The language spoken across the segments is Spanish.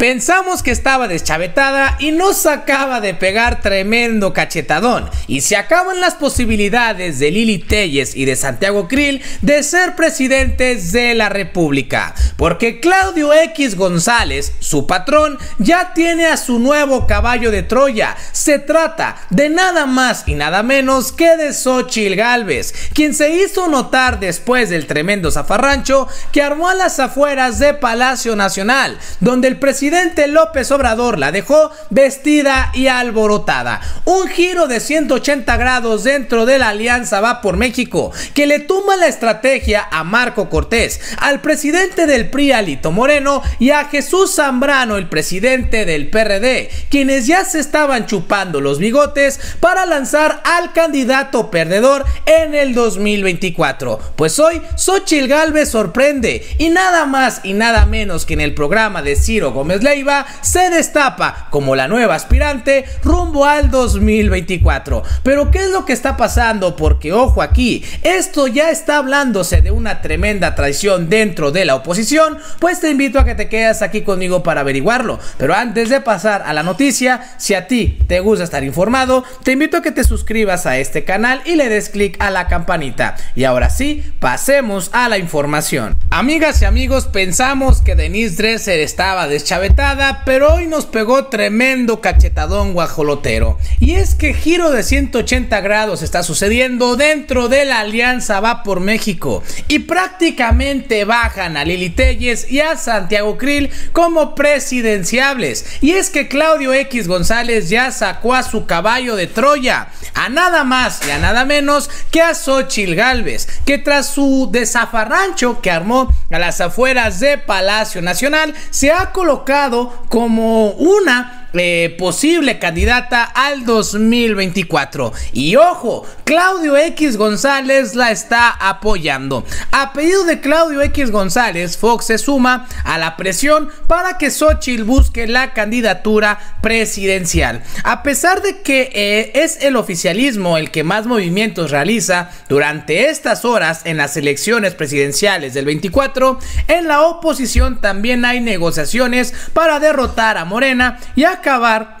Pensamos que estaba deschavetada y nos acaba de pegar tremendo cachetadón. Y se acaban las posibilidades de Lili Telles y de Santiago Krill de ser presidentes de la República. Porque Claudio X González, su patrón, ya tiene a su nuevo caballo de Troya. Se trata de nada más y nada menos que de Xochil Gálvez, quien se hizo notar después del tremendo zafarrancho que armó a las afueras de Palacio Nacional, donde el presidente presidente López Obrador la dejó vestida y alborotada. Un giro de 180 grados dentro de la alianza va por México, que le tumba la estrategia a Marco Cortés, al presidente del PRI Alito Moreno y a Jesús Zambrano, el presidente del PRD, quienes ya se estaban chupando los bigotes para lanzar al candidato perdedor en el 2024. Pues hoy Xochil Galvez sorprende y nada más y nada menos que en el programa de Ciro Gómez Leiva se destapa como la nueva aspirante rumbo al 2024. Pero ¿qué es lo que está pasando? Porque ojo aquí, esto ya está hablándose de una tremenda traición dentro de la oposición, pues te invito a que te quedes aquí conmigo para averiguarlo. Pero antes de pasar a la noticia, si a ti te gusta estar informado, te invito a que te suscribas a este canal y le des clic a la campanita. Y ahora sí, pasemos a la información. Amigas y amigos, pensamos que Denise Dresser estaba deschavetada pero hoy nos pegó tremendo cachetadón guajolotero. Y es que giro de 180 grados está sucediendo dentro de la Alianza Va por México. Y prácticamente bajan a Lili Telles y a Santiago Krill como presidenciables. Y es que Claudio X González ya sacó a su caballo de Troya. A nada más y a nada menos que a Xochil Galvez. Que tras su desafarrancho que armó a las afueras de Palacio Nacional, se ha colocado como una eh, posible candidata al 2024. Y ojo, Claudio X González la está apoyando. A pedido de Claudio X González, Fox se suma a la presión para que Xochitl busque la candidatura presidencial. A pesar de que eh, es el oficialismo el que más movimientos realiza durante estas horas en las elecciones presidenciales del 24, en la oposición también hay negociaciones para derrotar a Morena y a acabar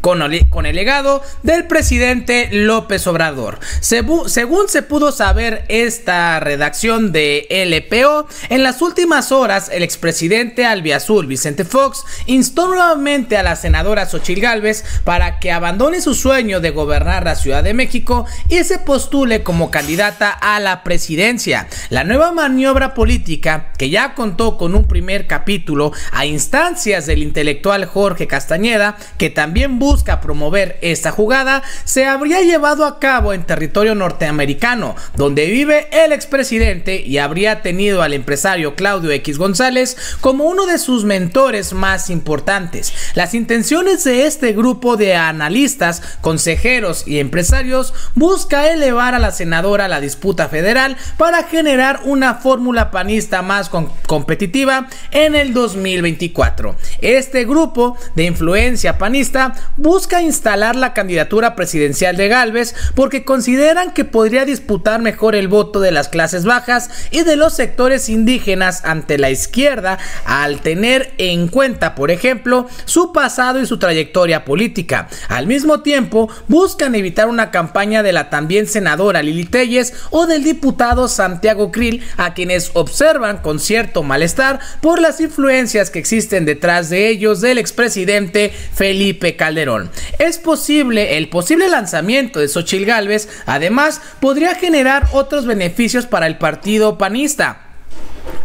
con, el legado del presidente López Obrador. según se pudo saber esta redacción de LPO, en las últimas horas el expresidente Albiazul Vicente Fox instó nuevamente a la senadora Xochil Gálvez para que abandone su sueño de gobernar la Ciudad de México y se postule como candidata a la presidencia. La nueva maniobra política, que ya contó con un primer capítulo a instancias del intelectual Jorge Castañeda, que también busca busca promover esta jugada se habría llevado a cabo en territorio norteamericano, donde vive el expresidente y habría tenido al empresario Claudio X González como uno de sus mentores más importantes. Las intenciones de este grupo de analistas, consejeros y empresarios busca elevar a la senadora a la disputa federal para generar una fórmula panista más competitiva en el 2024. Este grupo de influencia panista busca instalar la candidatura presidencial de Galvez porque consideran que podría disputar mejor el voto de las clases bajas y de los sectores indígenas ante la izquierda al tener en cuenta, por ejemplo, su pasado y su trayectoria política. Al mismo tiempo, buscan evitar una campaña de la también senadora Lili Telles o del diputado Santiago Krill, a quienes observan con cierto malestar por las influencias que existen detrás de ellos del expresidente Felipe Calderón. Es posible, el posible lanzamiento de Xochil Gálvez, además, podría generar otros beneficios para el partido panista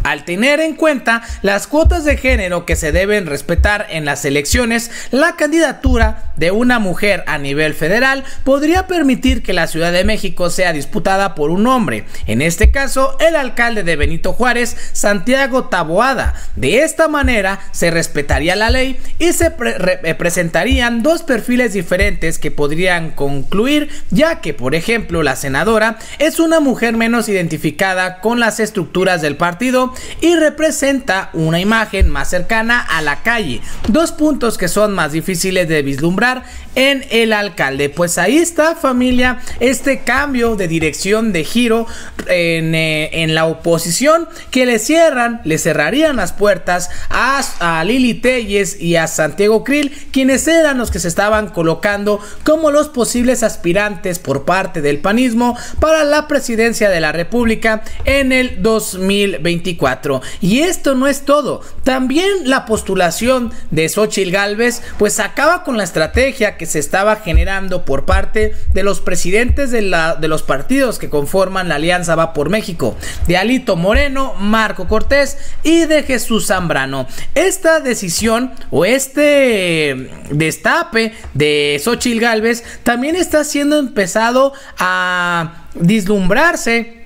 al tener en cuenta las cuotas de género que se deben respetar en las elecciones, la candidatura de una mujer a nivel federal podría permitir que la Ciudad de México sea disputada por un hombre, en este caso el alcalde de Benito Juárez, Santiago Taboada. De esta manera se respetaría la ley y se eh, presentarían dos perfiles diferentes que podrían concluir, ya que, por ejemplo, la senadora es una mujer menos identificada con las estructuras del partido Y representa una imagen más cercana a la calle. Dos puntos que son más difíciles de vislumbrar en el alcalde. Pues ahí está familia este cambio de dirección de giro en, eh, en la oposición que le cierran, le cerrarían las puertas a, a Lili Telles y a Santiago Krill, quienes eran los que se estaban colocando como los posibles aspirantes por parte del panismo para la presidencia de la República en el 2024. Y esto no es todo, también la postulación de Xochitl Galvez pues acaba con la estrategia que se estaba generando por parte de los presidentes de, la, de los partidos que conforman la Alianza Va por México, de Alito Moreno, Marco Cortés y de Jesús Zambrano. Esta decisión o este destape de Xochitl Galvez también está siendo empezado a dislumbrarse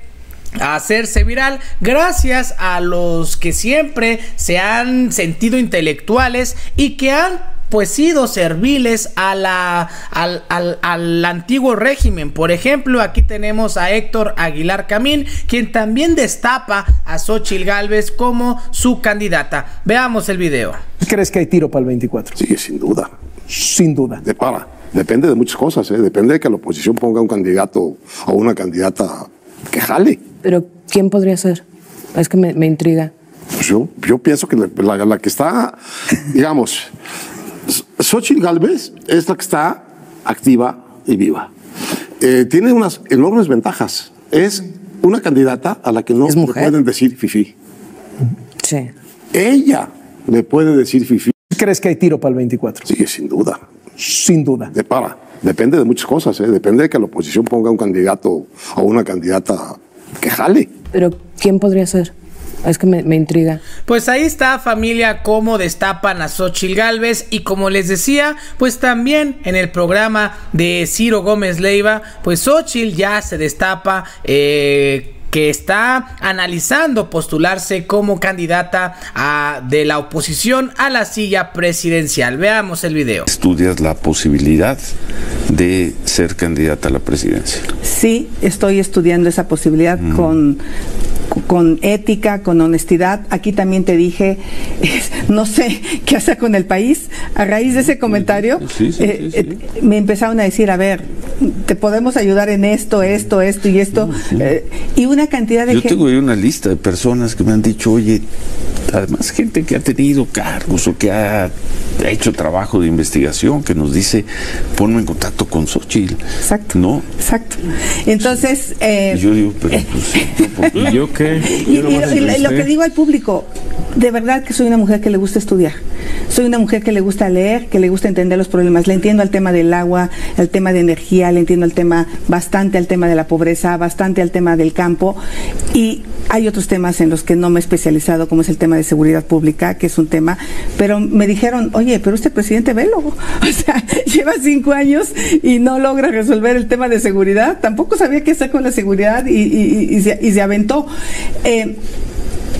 a hacerse viral gracias a los que siempre se han sentido intelectuales y que han pues sido serviles a la, al, al, al, antiguo régimen. Por ejemplo, aquí tenemos a Héctor Aguilar Camín, quien también destapa a Xochil Gálvez como su candidata. Veamos el video. ¿Crees que hay tiro para el 24? Sí, sin duda. Sin duda. De para. Depende de muchas cosas, ¿eh? depende de que la oposición ponga un candidato o una candidata que jale. Pero, ¿quién podría ser? Es que me, me intriga. Pues yo, yo pienso que la, la, la que está, digamos, Xochitl Galvez es la que está activa y viva. Eh, tiene unas enormes ventajas. Es una candidata a la que no le pueden decir fifi. Sí. Ella le puede decir fifi. ¿Crees que hay tiro para el 24? Sí, sin duda. Sin duda. De para. Depende de muchas cosas, ¿eh? depende de que la oposición ponga un candidato o una candidata que jale. Pero, ¿quién podría ser? Es que me, me, intriga. Pues ahí está familia cómo destapan a Xochil Galvez y como les decía, pues también en el programa de Ciro Gómez Leiva, pues Xochil ya se destapa eh, que está analizando postularse como candidata a, de la oposición a la silla presidencial. Veamos el video. ¿Estudias la posibilidad de ser candidata a la presidencia? Sí, estoy estudiando esa posibilidad mm. con con ética, con honestidad. Aquí también te dije, no sé qué hacer con el país. A raíz de ese comentario, sí, sí, eh, eh, me empezaron a decir, a ver, te podemos ayudar en esto, esto, esto y esto. Eh, y una cantidad de Yo gente... tengo una lista de personas que me han dicho, oye, además gente que ha tenido cargos o que ha hecho trabajo de investigación, que nos dice, ponme en contacto con Xochitl. Exacto. ¿No? Exacto. Entonces... y yo digo, pero pues... ¿Y yo qué? Y, y, y, lo que digo al público, de verdad que soy una mujer que le gusta estudiar. Soy una mujer que le gusta leer, que le gusta entender los problemas. Le entiendo al tema del agua, al tema de energía, le entiendo al tema, bastante al tema de la pobreza, bastante al tema del campo. Y hay otros temas en los que no me he especializado, como es el tema de seguridad pública, que es un tema. Pero me dijeron, oye, pero usted presidente velo. O sea, lleva cinco años y no logra resolver el tema de seguridad. Tampoco sabía qué hacer con la seguridad y, y, y, se, y se, aventó. Eh,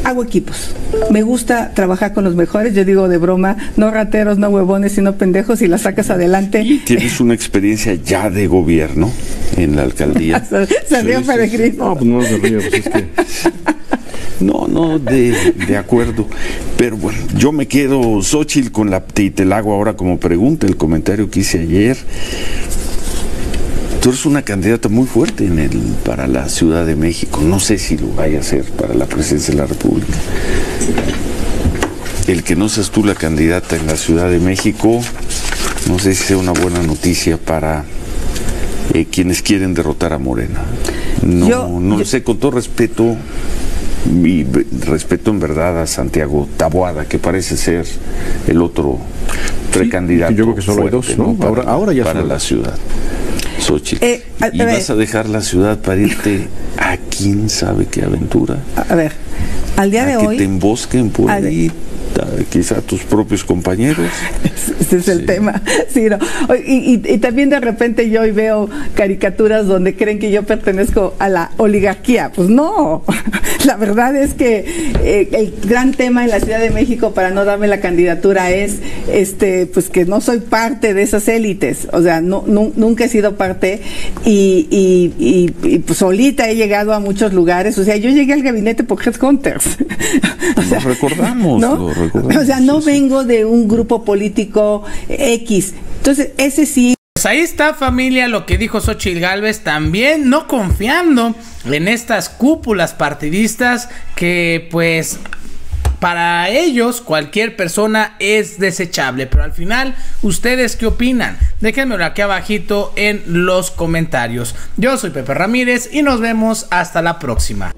hago equipos. Me gusta trabajar con los mejores, yo digo de broma, no rateros, no huevones, sino pendejos y la sacas adelante. ¿Tienes una experiencia ya de gobierno en la alcaldía? se Peregrino. No, pues no se ríe, pues es que... No, no, de, de, acuerdo. Pero bueno, yo me quedo, Xochitl, con la, y te la hago ahora como pregunta, el comentario que hice ayer. Tú eres una candidata muy fuerte en el, para la Ciudad de México. No sé si lo vaya a hacer para la presidencia de la República. El que no seas tú la candidata en la Ciudad de México, no sé si sea una buena noticia para eh, quienes quieren derrotar a Morena. No, yo, no yo... sé, con todo respeto, y respeto en verdad a Santiago Taboada, que parece ser el otro precandidato. Sí, yo creo que solo fuerte, hay dos, ¿no? ¿no? Para, ahora, ahora ya para son. la ciudad. Xochitl. Eh, a, y a vas a dejar la ciudad para irte a quién sabe qué aventura. A ver, al día de que hoy. te embosquen por ahí. Quizá tus propios compañeros. Ese es el tema. Sí, no. y, y, y, también de repente yo hoy veo caricaturas donde creen que yo pertenezco a la oligarquía. Pues no, la verdad es que eh, el gran tema en la Ciudad de México para no darme la candidatura es este pues que no soy parte de esas élites. O sea, no, no nunca he sido parte y, y, y, pues solita he llegado a muchos lugares. O sea, yo llegué al gabinete por Headhunters. o sea, lo recordamos, ¿no? lo recordamos. O sea, no vengo de un grupo político X. Entonces, ese sí. Pues ahí está familia lo que dijo Xochitl Galvez también no confiando en estas cúpulas partidistas que pues para ellos cualquier persona es desechable, pero al final ustedes qué opinan? Déjenmelo aquí abajito en los comentarios. Yo soy Pepe Ramírez y nos vemos hasta la próxima.